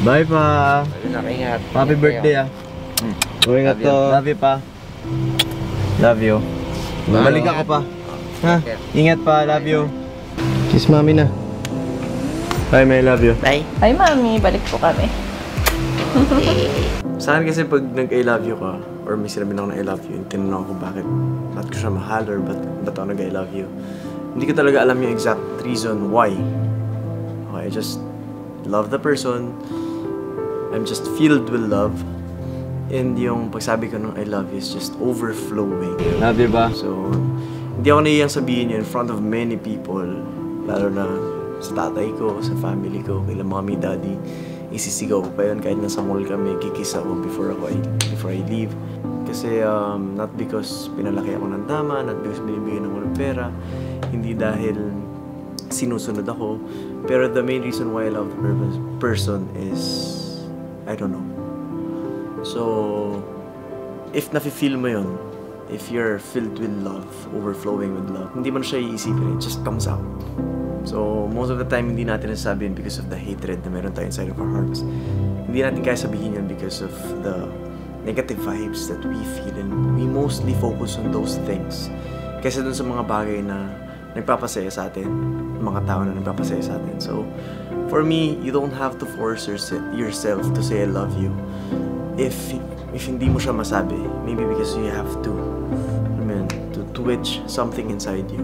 Bye pa. Nakaingat. Happy Ingat birthday ah. Hmm. Ingat Love you. to. Love you pa. Love you. Balik ako pa. Ha? Ingat pa. Love you. Kiss mami na. Bye, may love you. Bye. Hi, mami. Balik po kami. Sa akin kasi pag nag-I love you ka, or may sinabi na ako na I love you, yung tinanong ko bakit, ba't ko siya mahal, or ba't, ba't ako nag-I love you, hindi ko talaga alam yung exact reason why. Okay, I just love the person, I'm just filled with love, and yung pagsabi ko ng I love you is just overflowing. Love you ba? So, hindi ako nahiyang sabihin yun in front of many people, lalo na sa tatay ko, sa family ko, kay mommy, daddy isisigaw ko pa yun kahit nasa mall kami, kikis ako before ako I, before I leave. Kasi um, not because pinalaki ako ng tama, not because binibigyan ako ng pera, hindi dahil sinusunod ako, pero the main reason why I love the person is, I don't know. So, if nafe-feel mo yun, if you're filled with love, overflowing with love, hindi mo na siya iisipin, it just comes out. So, most of the time, hindi natin nasasabi yun because of the hatred na meron tayo inside of our hearts. Hindi natin kaya sabihin yun because of the negative vibes that we feel and we mostly focus on those things kaysa dun sa mga bagay na nagpapasaya sa atin, mga tao na nagpapasaya sa atin. So, for me, you don't have to force yourse- yourself to say I love you if if hindi mo siya masabi. Maybe because you have to, I mean, to twitch something inside you.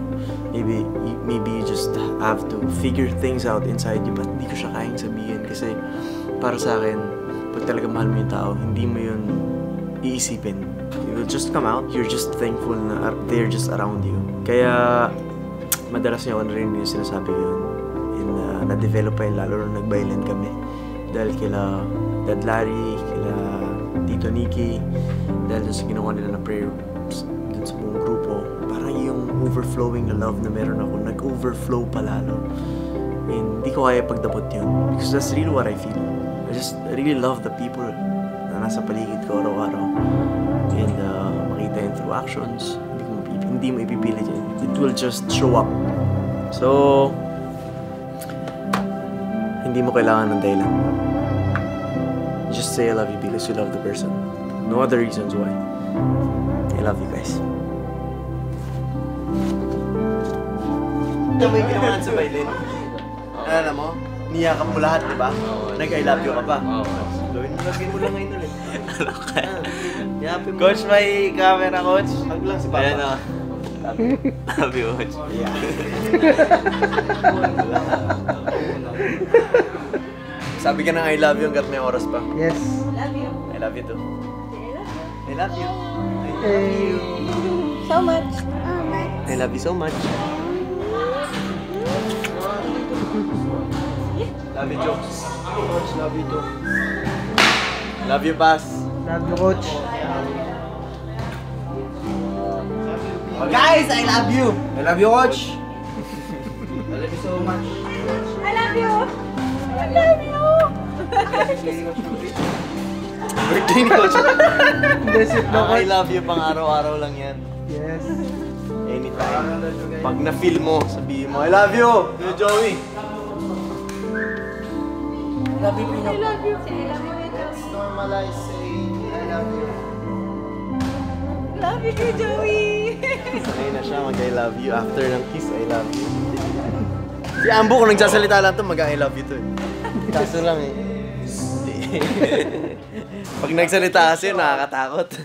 Maybe maybe you just have to figure things out inside you but hindi ko siya kayang sabihin kasi para sa akin, pag talaga mahal mo yung tao, hindi mo yun iisipin. It will just come out. You're just thankful na they're just around you. Kaya, madalas niya ako narinig yung sinasabi yun. And uh, na-develop pa yun lalo nung nag-violin kami. Dahil kila Dad Larry, kila Tito Nikki, dahil sa ginawa nila na prayer dun sa buong grupo, parang yung overflowing na love na meron ako, nag-overflow pa lalo. And hindi ko kaya pagdapot yun. Because that's really what I feel. I just really love the people na nasa paligid ko araw-araw. And uh, makita yun through actions. Hindi, mo ipipilit yun. It will just show up. So, hindi mo kailangan ng dahilan. Just say I love you because you love the person. No other reasons why. I love you guys. Ito mo yung ginawa sa violin. Ano mo? Niyakap mo lahat, di ba? Nag-I love you ka pa. Gawin mo, lagay mo lang ngayon ulit. Ah, Yapin mo. Coach, may camera, coach. Hug lang si Papa. Ayan o. Love you, coach. Yeah. Sabi ka ng I love you hanggat may oras pa. Yes. Love you. I love you too. I love you. I love you. Eh, So much. I love you so much. Love you, Jokes. Coach, love you too. Love you, Bas. love you, coach. Guys, I love you. I love you, Coach. I love you. I love you. Birthday ni Coach. Bless it, no, Ang I coach. love you pang araw-araw lang yan. Yes. Anytime. Pag na-feel mo, sabihin mo, I love you! You, Joey. Love you, Pino. I love you. I love you. Normalize saying, I love you. Love you, Joey. Sanay na siya mag-I love you. After ng kiss, I love you. Si Ambo, kung nagsasalita lang to, mag-I love you to eh. Kaso lang eh. Pag nagsalita kasi, nakakatakot.